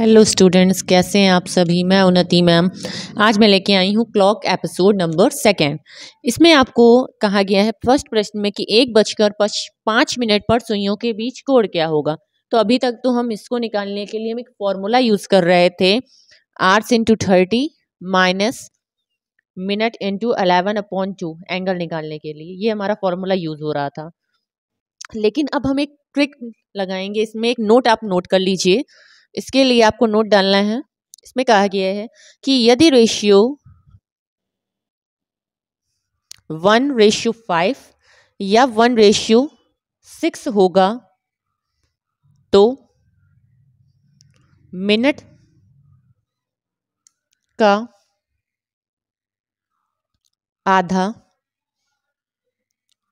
Hello students कैसे हैं आप सभी? मैं उन्नति मैम। आज मैं लेके आई हूँ क्लॉक एपिसोड नंबर सेकेंड इसमें आपको कहा गया है फ़र्स्ट प्रश्न में कि एक बजकर पाँच मिनट पर सुइयों के बीच कोड क्या होगा? तो अभी तक तो हम इसको निकालने के लिए हम एक फॉर्मूला यूज़ कर रहे थे। Arts into thirty minus minute into eleven upon two angle निकालने के लिए। ये हमारा फॉर्मूला यूज़ हो रहा था। लेकिन अब हम एक ट्रिक लगाएँगे। इसमें एक नोट आप नोट कर लीजिए। इसके लिए आपको नोट डालना है। इसमें कहा गया है कि यदि रेशियो वन रेशियो फाइव या वन रेशियो सिक्स होगा तो मिनट का आधा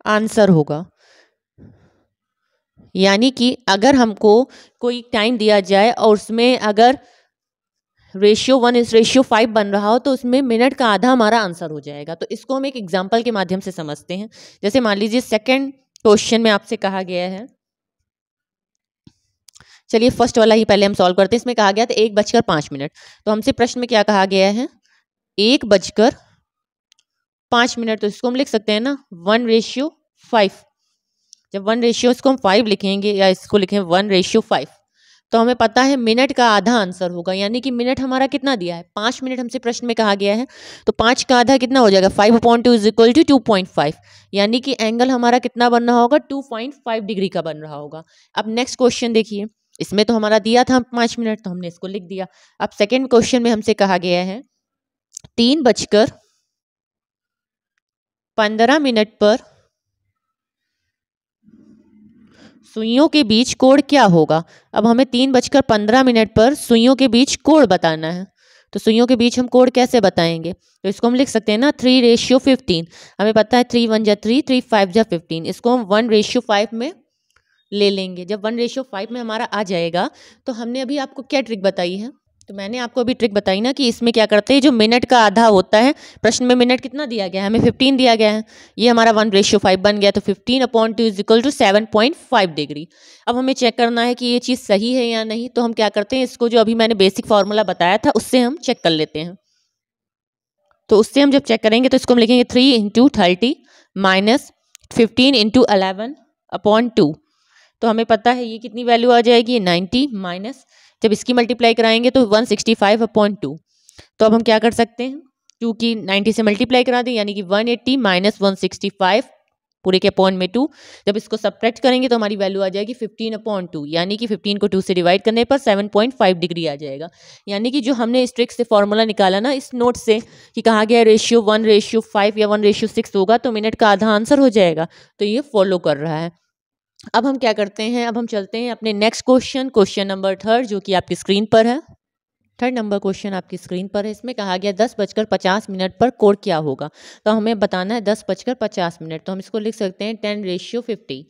आंसर होगा। यानी कि अगर हमको कोई टाइम दिया जाए और उसमें अगर रेशियो वन इस रेशियो फाइव बन रहा हो तो उसमें मिनट का आधा हमारा आंसर हो जाएगा। तो इसको हम एक एग्ज़ाम्पल के माध्यम से समझते हैं। जैसे मान लीजिए सेकेंड क्वेश्चन में आपसे कहा गया है। चलिए फ़र्स्ट वाला ही पहले हम सॉल्व करते हैं। इसमें कहा गया था एक बजकर पाँच मिनट। तो हमसे प्रश्न में क्या कहा गया है? एक बजकर पाँच मिनट तो इसको हम लिख सकते हैं ना? वन रेशियो फाइव जब वन रेशियो इसको हम फाइव लिखेंगे या इसको लिखें वन रेशियो फाइव तो हमें पता है मिनट का आधा आंसर होगा, यानी कि मिनट हमारा कितना दिया है? पाँच मिनट हमसे प्रश्न में कहा गया है तो पाँच का आधा कितना हो जाएगा? Five point two is equal to two point five यानी कि एंगल हमारा कितना बन रहा होगा? टू पॉइंट फाइव डिग्री का बन रहा होगा। अब नेक्स्ट क्वेश्चन देखिए, इसमें तो हमारा दिया था पाँच मिनट तो हमने इसको लिख दिया। अब सेकेंड क्वेश्चन में हमसे कहा गया है, तीन बजकर पंद्रह मिनट पर सुइयों के बीच कोड क्या होगा? अब हमें तीन बजकर पंद्रह मिनट पर सुइयों के बीच कोड बताना है। तो सुइयों के बीच हम कोड कैसे बताएँगे? तो इसको हम लिख सकते हैं ना थ्री रेशियो फिफ्टीन हमें पता है थ्री वन जा थ्री थ्री फाइव जा फिफ्टीन इसको हम वन रेशियो फाइव में ले लेंगे। जब वन रेशियो फाइव में हमारा आ जाएगा तो हमने अभी आपको क्या ट्रिक बताई है? तो मैंने आपको अभी ट्रिक बताई ना कि इसमें क्या करते हैं, जो मिनट का आधा होता है, प्रश्न में मिनट कितना दिया गया है? हमें फिफ्टीन दिया गया है। ये हमारा वन रेशियो फाइव बन गया तो fifteen upon two is equal to seven point five degree अब हमें चेक करना है कि ये चीज़ सही है या नहीं तो हम क्या करते हैं, इसको जो अभी मैंने बेसिक फार्मूला बताया था, उससे हम चेक कर लेते हैं। तो उससे हम जब चेक करेंगे तो इसको हम लिखेंगे three into thirty minus fifteen into eleven upon two तो हमें पता है ये कितनी वैल्यू आ जाएगी? नाइन्टी माइनस जब इसकी मल्टीप्लाई कराएँगे तो one sixty five upon two तो अब हम क्या कर सकते हैं? टू की नाइन्टी से मल्टीप्लाई करा दें, यानी कि one eighty minus one sixty five पूरे के अपॉइंट में टू जब इसको सब्ट्रैक्ट करेंगे तो हमारी वैल्यू आ जाएगी फिफ्टीन अपॉइंट टू यानी कि फिफ्टीन को टू से डिवाइड करने पर सेवन पॉइंट फाइव डिग्री आ जाएगा. यानी कि जो हमने इस ट्रिक से फॉर्मूला निकाला ना, इस नोट से, कि कहा गया रेशियो वन रेशियो फाइव या वन रेशियो सिक्स होगा तो मिनट का आधा आंसर हो जाएगा. तो ये फॉलो कर रहा है. अब हम क्या करते हैं? अब हम चलते हैं अपने next question question number third जो कि आपकी स्क्रीन पर है। थर्ड नंबर क्वेश्चन आपकी स्क्रीन पर है। इसमें कहा गया, दस बजकर पचास मिनट पर कोड क्या होगा? तो हमें बताना है, दस बजकर पचास मिनट। तो हम इसको लिख सकते हैं टेन रेशियो फिफ्टी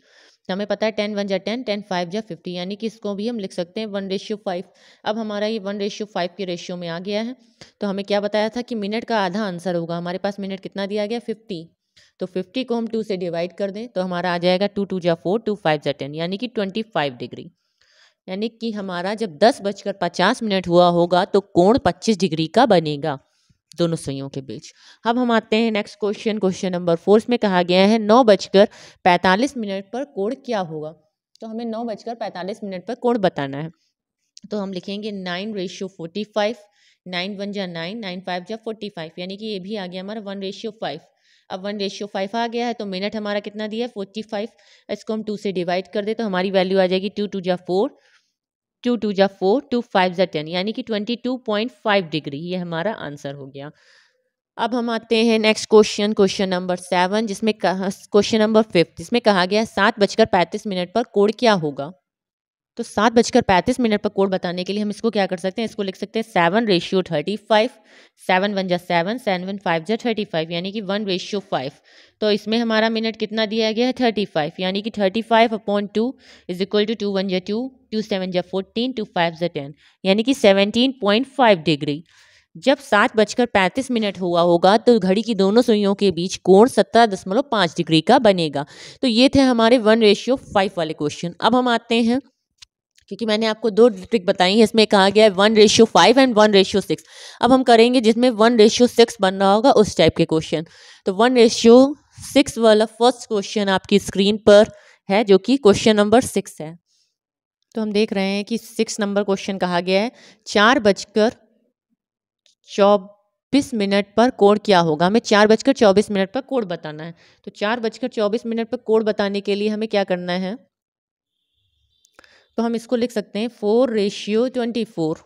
तो हमें पता है टेन वन जा टेन टेन फाइव जा फिफ्टी यानी कि इसको भी हम लिख सकते हैं वन रेशियो फाइव अब हमारा ये वन रेशियो फाइव के रेशियो में आ गया है। तो हमें क्या बताया था कि मिनट का आधा आंसर होगा। हमारे पास मिनट कितना दिया गया? फिफ्टी तो फिफ्टी को हम टू से डिवाइड कर दें तो हमारा आ जाएगा टू टू जा फोर टू फाइव जा टेन यानी कि ट्वेंटी फाइव डिग्री यानी कि हमारा जब दस बजकर पचास मिनट हुआ होगा तो कोण पच्चीस डिग्री का बनेगा, दोनों सुइयों के बीच. अब हम आते हैं next question question number four में कहा गया है नौ बजकर पैंतालीस मिनट पर कोण क्या होगा? तो हमें नौ बजकर पैंतालीस मिनट पर कोण बताना है. तो हम लिखेंगे nine ratio forty five nine one जा नाइन नाइन फाइव जा फोर्टी फाइव यानी कि ये भी आ गया हमारा वन रेशियो फाइव अब वन रेशियो फाइव आ गया है तो मिनट हमारा कितना दिया है? फोर्टी फाइव इसको हम टू से डिवाइड कर दे तो हमारी वैल्यू आ जाएगी टू टू जा फोर टू टू जा फोर टू फाइव जा टेन यानी कि twenty two point five degree ये हमारा आंसर हो गया. अब हम आते हैं next question question number seven जिसमें क्वेश्चन नंबर फिफ्थ जिसमें कहा गया सात बजकर पैंतीस मिनट पर कोड क्या होगा? तो सात बजकर पैंतीस मिनट पर कोड बताने के लिए हम इसको क्या कर सकते हैं? इसको लिख सकते हैं seven ratio thirty five seven one जा सेवन सेवन वन फाइव जा थर्टी फाइव यानी कि वन रेशियो फाइव तो इसमें हमारा मिनट कितना दिया गया है? थर्टी फाइव यानी कि thirty five upon two is equal to two one जा टू टू सेवन जा फोर्टीन टू फाइव जा टेन यानी कि सेवनटीन पॉइंट फाइव डिग्री जब सात बजकर पैंतीस मिनट हुआ होगा तो घड़ी की दोनों सुइयों के बीच कोण सत्रह दशमलव पाँच डिग्री का बनेगा। तो ये थे हमारे वन रेशियो फाइव वाले क्वेश्चन अब हम आते हैं क्योंकि मैंने आपको दो ट्रिक बताई है, इसमें कहा गया है one ratio five and one ratio six अब हम करेंगे जिसमें वन रेशियो सिक्स बन रहा होगा उस टाइप के क्वेश्चन तो वन रेशियो सिक्स वाला फ़र्स्ट क्वेश्चन आपकी स्क्रीन पर है, जो कि क्वेश्चन नंबर सिक्स है. तो हम देख रहे हैं कि सिक्स नंबर क्वेश्चन कहा गया है. चार बजकर चौबीस मिनट पर कोड क्या होगा? हमें चार बजकर चौबीस मिनट पर कोड बताना है. तो चार बजकर चौबीस मिनट पर कोड बताने के लिए हमें क्या करना है? तो हम इसको लिख सकते हैं फोर रेशियो ट्वेंटी फोर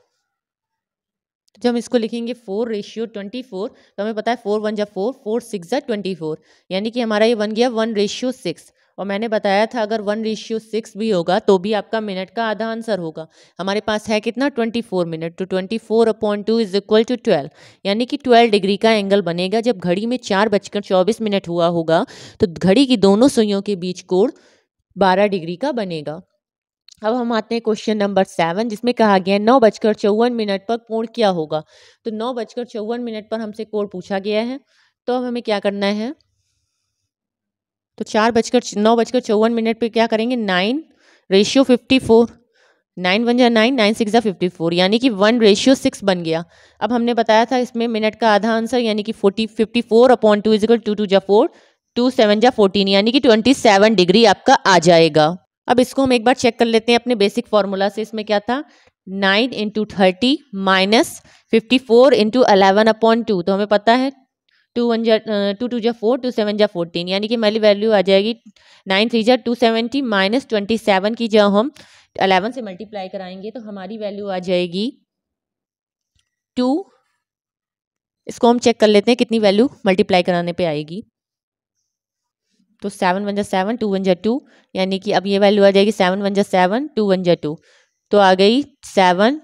जब हम इसको लिखेंगे फोर रेशियो ट्वेंटी फोर तो हमें पता है फोर वन जा फोर फोर सिक्स जा ट्वेंटी फोर यानी कि हमारा ये बन गया वन रेशियो सिक्स और मैंने बताया था अगर वन रेशियो सिक्स भी होगा तो भी आपका मिनट का आधा आंसर होगा। हमारे पास है कितना? ट्वेंटी फोर मिनट तो twenty four upon two is equal to twelve यानी कि ट्वेल्व डिग्री का एंगल बनेगा। जब घड़ी में चार बजकर चौबीस मिनट हुआ होगा तो घड़ी की दोनों सुइयों के बीच कोण बारह डिग्री का बनेगा। अब हम आते हैं क्वेश्चन नंबर सेवन जिसमें कहा गया है, नौ बजकर चौवन मिनट पर कोण क्या होगा। तो नौ बजकर चौवन मिनट पर हमसे कोण पूछा गया है। तो अब हमें क्या करना है? तो चार बजकर नौ बजकर चौवन मिनट पर क्या करेंगे? Nine ratio fifty four nine one जा नाइन नाइन सिक्स जा फिफ्टी फोर यानी कि वन रेशियो सिक्स बन गया। अब हमने बताया था इसमें मिनट का आधा आंसर, यानी कि forty fifty four upon two equal two two जा फोर टू सेवन जा फोर्टीन यानी कि ट्वेंटी सेवन डिग्री आपका आ जाएगा। अब इसको हम एक बार चेक कर लेते हैं अपने बेसिक फॉर्मूला से, इसमें क्या था? Nine into thirty minus fifty four into eleven upon two तो हमें पता है? टू वन जा टू टू जा फोर टू सेवन जा फोर्टीन यानी कि हमारी वैल्यू आ जाएगी नाइन थ्री जा two seventy minus twenty seven की जब हम अलेवन से मल्टीप्लाई कराएँगे तो हमारी वैल्यू आ जाएगी टू इसको हम चेक कर लेते हैं कितनी वैल्यू मल्टीप्लाई कराने पे आएगी। तो सेवन वन जा सेवन टू वन जा टू यानी कि अब ये वैल्यू आ जाएगी सेवन वन जा सेवन टू वन जा टू तो आ गई सेवन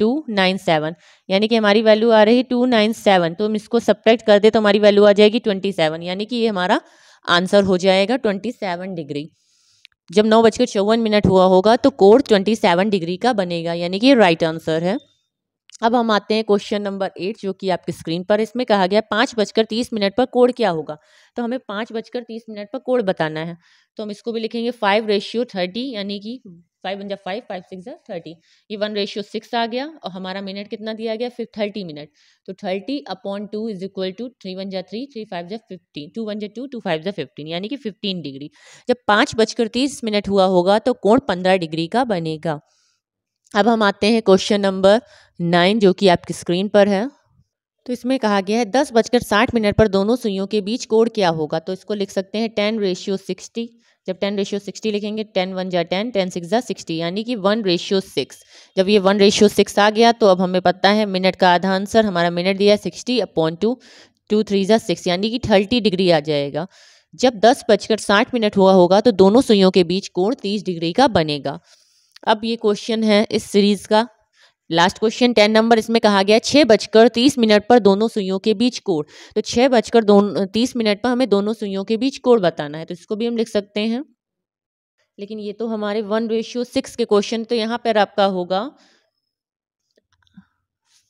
टू नाइन सेवन यानी कि हमारी वैल्यू आ रही टू नाइन सेवन तो हम इसको सब्ट्रैक्ट कर दे तो हमारी वैल्यू आ जाएगी ट्वेंटी सेवन यानी कि ये हमारा आंसर हो जाएगा ट्वेंटी सेवन डिग्री जब नौ बजकर चौवन मिनट हुआ होगा तो कोड ट्वेंटी सेवन डिग्री का बनेगा, यानी कि राइट आंसर है. अब हम आते हैं क्वेश्चन नंबर एट जो कि आपकी स्क्रीन पर इसमें कहा गया पाँच बजकर तीस मिनट पर कोड क्या होगा? तो हमें पाँच बजकर तीस मिनट पर कोड बताना है। तो हम इसको भी लिखेंगे फाइव रेशियो थर्टी यानी कि फाइव वन जा फाइव फाइव सिक्स जा थर्टी ये वन रेशियो सिक्स आ गया और हमारा मिनट कितना दिया गया? फिर थर्टी मिनट तो thirty upon two is equal to three one जा थ्री थ्री फाइव जा फिफ्टीन टू वन जा टू टू फाइव जा फिफ्टीन यानी कि फिफ्टीन डिग्री जब पाँच बजकर तीस मिनट हुआ होगा तो कोण पंद्रह डिग्री का बनेगा। अब हम आते हैं क्वेश्चन नंबर नाइन, जो कि आपकी स्क्रीन पर है। तो इसमें कहा गया है, दस बजकर साठ मिनट पर दोनों सुइयों के बीच कोड क्या होगा? तो इसको लिख सकते हैं टेन रेशियो सिक्सटी। जब टेन रेशियो सिक्सटी लिखेंगे, टेन वन जा टेन टेन सिक्स जा सिक्सटी, यानी कि वन रेशियो सिक्स। जब ये वन रेशियो सिक्स आ गया तो अब हमें पता है मिनट का आधा आंसर, हमारा मिनट दिया है sixty upon two two three जा सिक्स, यानी कि थर्टी डिग्री आ जाएगा। जब दस बजकर साठ मिनट हुआ होगा तो दोनों सुइयों के बीच कोण तीस डिग्री का बनेगा। अब ये क्वेश्चन है इस सीरीज़ का। लास्ट क्वेश्चन टेन नंबर इसमें कहा गया छः बजकर तीस मिनट पर दोनों सुइयों के बीच कोड। तो छः बजकर दोनों, तीस मिनट पर हमें दोनों सुइयों के बीच कोड बताना है तो इसको भी हम लिख सकते हैं। लेकिन ये तो हमारे वन रेशियो सिक्स के क्वेश्चन तो यहाँ पर आपका होगा।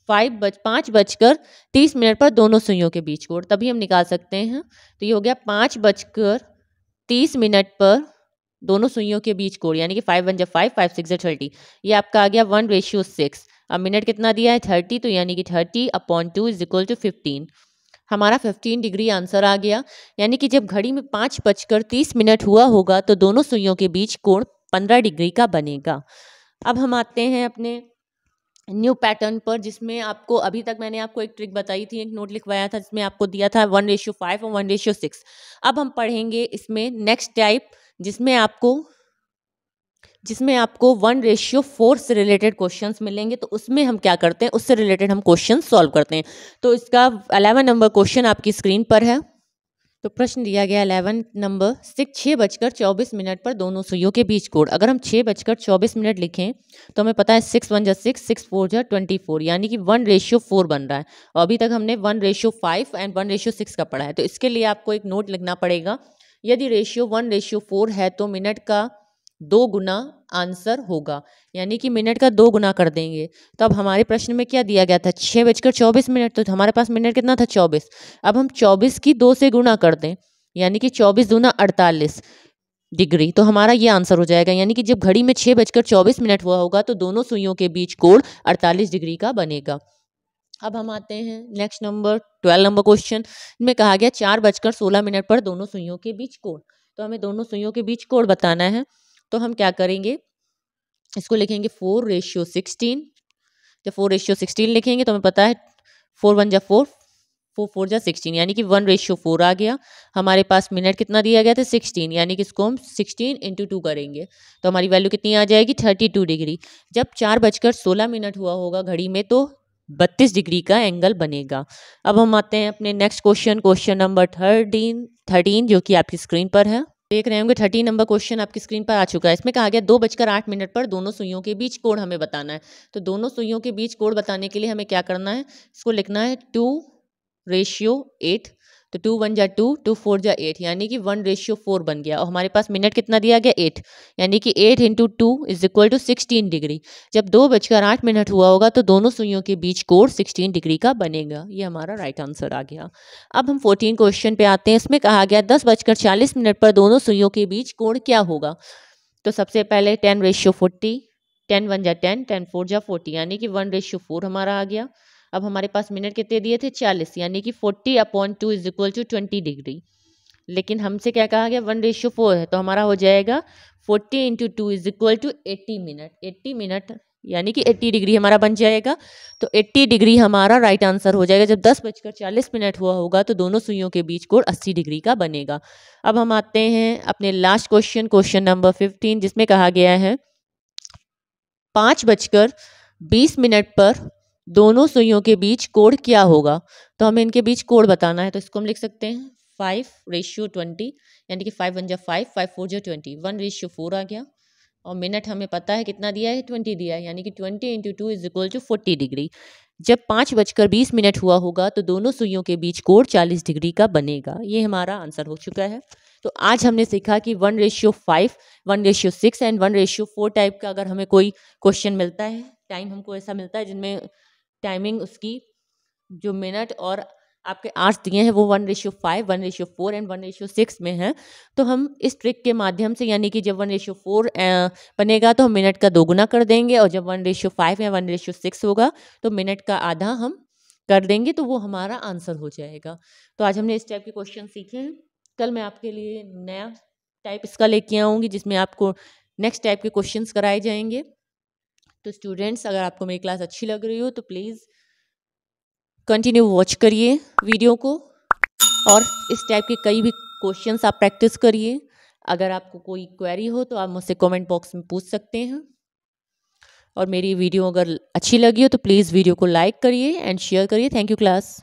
फाइव बज, पाँच बजकर तीस मिनट पर दोनों सुइयों के बीच कोड, तभी हम निकाल सकते हैं। तो ये हो गया पाँच बजकर तीस मिनट पर दोनों सुइयों के बीच कोड यानी कि फाइव वन जब फाइव फाइव सिक्स थर्टी ये आपका आ गया वन रेशियो सिक्स अब मिनट कितना दिया है? थर्टी तो यानी कि thirty upon two is equal to fifteen हमारा फिफ्टीन डिग्री आंसर आ गया, यानी कि जब घड़ी में पाँच बजकर तीस मिनट हुआ होगा तो दोनों सुइयों के बीच कोण पंद्रह डिग्री का बनेगा. अब हम आते हैं अपने न्यू पैटर्न पर, जिसमें आपको, अभी तक मैंने आपको एक ट्रिक बताई थी, एक नोट लिखवाया था, जिसमें आपको दिया था वन रेशियो फाइव और वन रेशियो सिक्स अब हम पढ़ेंगे इसमें नेक्स्ट टाइप जिसमें आपको जिसमें आपको वन रेशियो फोर से रिलेटेड क्वेश्चंस मिलेंगे तो उसमें हम क्या करते हैं? उससे रिलेटेड हम क्वेश्चन सॉल्व करते हैं। तो इसका अलेवन नंबर क्वेश्चन आपकी स्क्रीन पर है। तो प्रश्न दिया गया अलेवन नंबर सिक्स छः बजकर चौबीस मिनट पर दोनों सुइयों के बीच कोड। अगर हम छः बजकर चौबीस मिनट लिखें तो हमें पता है सिक्स वन जा सिक्स सिक्स फोर जा ट्वेंटी फोर यानी कि वन रेशियो फोर बन रहा है। और अभी तक हमने one ratio five and one ratio six का पढ़ा है। तो इसके लिए आपको एक नोट लिखना पड़ेगा। यदि रेशियो वन रेशियो फोर है तो मिनट का दो गुना आंसर होगा। यानी कि मिनट का दो गुना कर देंगे। तो अब हमारे प्रश्न में क्या दिया गया था? छः बजकर चौबीस मिनट तो हमारे पास मिनट कितना था? चौबीस। अब हम चौबीस की दो से गुना कर दें, यानी कि चौबीस दूना अड़तालीस डिग्री तो हमारा ये आंसर हो जाएगा। यानी कि जब घड़ी में छः बजकर चौबीस मिनट हुआ होगा तो दोनों सुइयों के बीच कोण अड़तालीस डिग्री का बनेगा। अब हम आते हैं next number twelve number question में कहा गया, चार बजकर सोलह मिनट पर दोनों सुइयों के बीच कोण। तो हमें दोनों सुइयों के बीच कोण बताना है। तो हम क्या करेंगे? इसको लिखेंगे फोर रेशियो सिक्सटीन जब फोर रेशियो सिक्सटीन लिखेंगे तो हमें पता है फोर वन जा फोर फोर फोर जा सिक्सटीन यानी कि वन रेशियो फोर आ गया। हमारे पास मिनट कितना दिया गया था? सिक्सटीन यानी कि इसको हम सिक्सटीन इंटू टू करेंगे। तो हमारी वैल्यू कितनी आ जाएगी? थर्टी टू डिग्री जब चार बजकर सोलह मिनट हुआ होगा घड़ी में तो बत्तीस डिग्री का एंगल बनेगा। अब हम आते हैं अपने next question question number thirteen thirteen जो कि आपकी स्क्रीन पर है। देख रहे होंगे थर्टीन नंबर क्वेश्चन आपकी स्क्रीन पर आ चुका है। इसमें कहा गया, दो बजकर आठ मिनट पर दोनों सुइयों के बीच कोड हमें बताना है। तो दोनों सुइयों के बीच कोड बताने के लिए हमें क्या करना है? इसको लिखना है टू रेशियो एट तो टू वन जा टू टू फोर जा एट यानी कि वन रेशियो फोर बन गया। और हमारे पास मिनट कितना दिया गया? एट यानी कि eight into two is equal to sixteen degree जब दो बजकर आठ मिनट हुआ होगा तो दोनों सुइयों के बीच कोड सिक्सटीन डिग्री का बनेगा। ये हमारा राइट आंसर आ गया। अब हम फोर्टीन क्वेश्चन पे आते हैं। इसमें कहा गया, दस बजकर चालीस मिनट पर दोनों सुइयों के बीच कोण क्या होगा? तो सबसे पहले ten ratio forty ten one जा टेन टेन फोर जा फोर्टी यानी कि वन रेशियो फोर हमारा आ गया। अब हमारे पास मिनट कितने दिए थे? चालीस, यानी कि forty upon two is equal to twenty degree. लेकिन हमसे क्या कहा गया? वन रेशियो फोर है तो हमारा हो जाएगा forty into two is equal to eighty minute. Eighty minute, यानी कि एट्टी डिग्री हमारा बन जाएगा तो एट्टी डिग्री हमारा राइट आंसर हो जाएगा। जब दस बजकर चालीस मिनट हुआ होगा तो दोनों सुइयों के बीच कोण अस्सी डिग्री का बनेगा। अब हम आते हैं अपने last question question number fifteen, जिसमें कहा गया है, पाँच बजकर बीस मिनट पर दोनों सुइयों के बीच कोड क्या होगा? तो हमें इनके बीच कोड बताना है तो इसको हम लिख सकते हैं। फाइव रेशियो ट्वेंटी, यानी कि फाइव वन जा फाइव फाइव फोर जो ट्वेंटी। वन रेशियो फोर आ गया। और मिनट हमें पता है कितना दिया है? ट्वेंटी दिया है, यानी कि twenty into two is equal to forty degree. जब पाँच बजकर बीस मिनट हुआ होगा तो दोनों सुइयों के बीच कोड चालीस डिग्री का बनेगा। ये हमारा आंसर हो चुका है। तो आज हमने सीखा कि one ratio five, one ratio six and one ratio four type का अगर हमें कोई क्वेश्चन मिलता है, टाइम हमको ऐसा मिलता है जिनमें टाइमिंग उसकी जो मिनट और आपके आर्ट्स दिए हैं, वो one ratio five one ratio four and one ratio six में हैं। तो हम इस ट्रिक के माध्यम से, यानी कि जब वन रेशियो फोर बनेगा तो हम मिनट का दोगुना कर देंगे और जब वन रेशियो फाइव या वन रेशियो सिक्स होगा तो मिनट का आधा हम कर देंगे तो वो हमारा आंसर हो जाएगा। तो आज हमने इस टाइप के क्वेश्चन सीखे हैं। कल मैं आपके लिए नया टाइप इसका लेके आऊँगी, जिसमें आपको नेक्स्ट टाइप के क्वेश्चन कराए जाएँगे। तो स्टूडेंट्स अगर आपको मेरी क्लास अच्छी लग रही हो तो प्लीज़ कंटिन्यू वॉच करिए वीडियो को और इस टाइप के कई भी क्वेश्चंस आप प्रैक्टिस करिए। अगर आपको कोई क्वेरी हो तो आप मुझसे कमेंट बॉक्स में पूछ सकते हैं। और मेरी वीडियो अगर अच्छी लगी हो तो प्लीज़ वीडियो को लाइक करिए एंड शेयर करिए। Thank you class